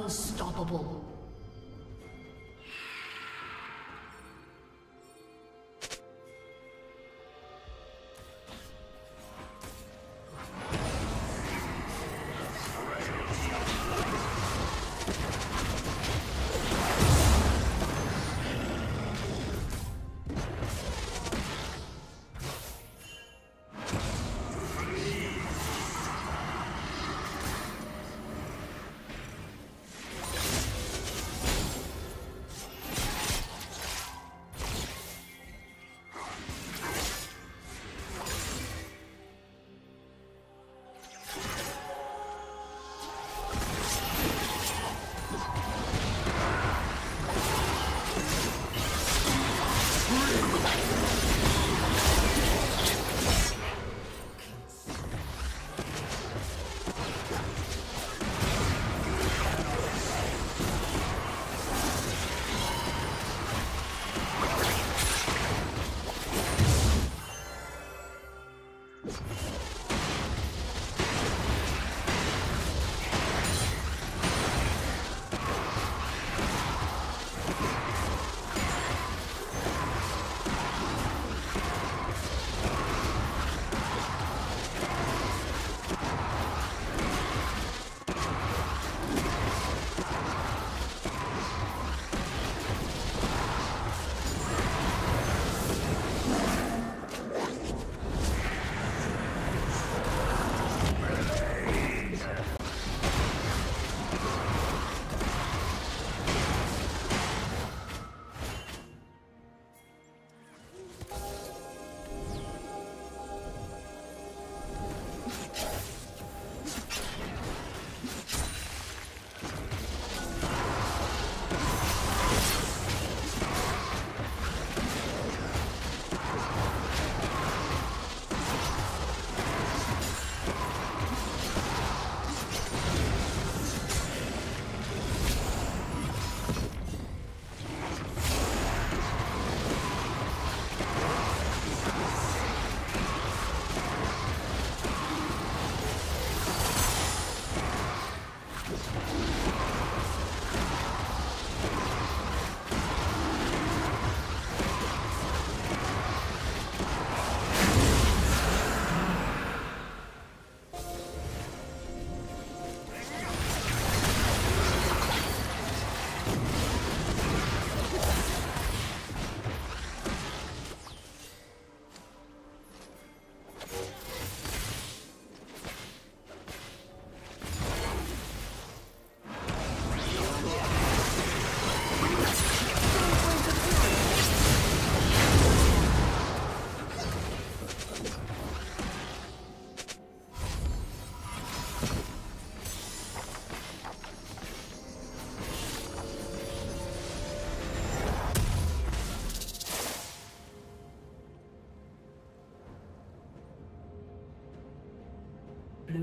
Unstoppable.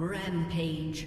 Rampage.